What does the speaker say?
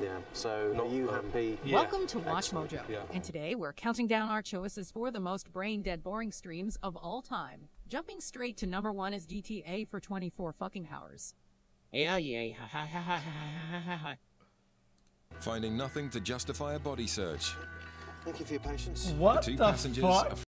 Yeah. So are you um, happy? Yeah. Welcome to Watch Excellent. Mojo. Yeah. And today we're counting down our choices for the most brain dead boring streams of all time. Jumping straight to number one is GTA for 24 fucking hours. Yeah, yeah. Finding nothing to justify a body search. Thank you for your patience. What the, the passengers fuck?